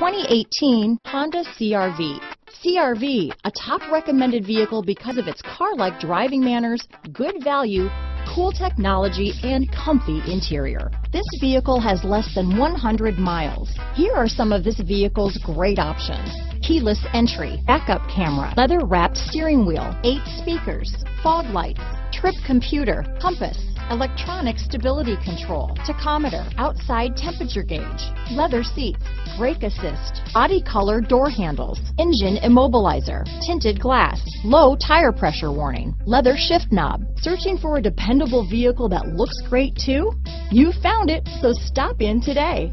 2018 Honda CRV. CRV, a top recommended vehicle because of its car-like driving manners, good value, cool technology, and comfy interior. This vehicle has less than 100 miles. Here are some of this vehicle's great options. Keyless entry, backup camera, leather wrapped steering wheel, eight speakers, fog lights, trip computer, compass, electronic stability control, tachometer, outside temperature gauge, leather seats, brake assist, body color door handles, engine immobilizer, tinted glass, low tire pressure warning, leather shift knob. Searching for a dependable vehicle that looks great too? You found it, so stop in today.